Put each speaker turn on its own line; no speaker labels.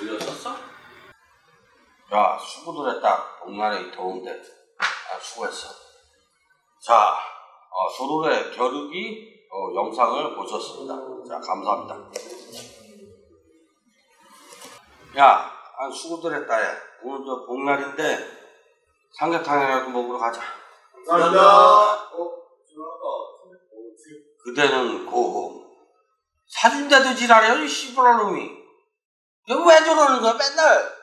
들렸었어? 야, 수고들 했다. 복날에 더운데. 아, 수고했어. 자, 어, 소돌의 겨루기 어, 영상을 보셨습니다. 자, 감사합니다. 야, 아, 수고들 했다. 야. 오늘 저 복날인데 삼계탕이라도 먹으러 가자.
감사합니다. 어, 어,
그대는 고호. 사준데도 지랄해요, 이 씨부라 놈이. 이거 왜 저러는 거야, 맨날?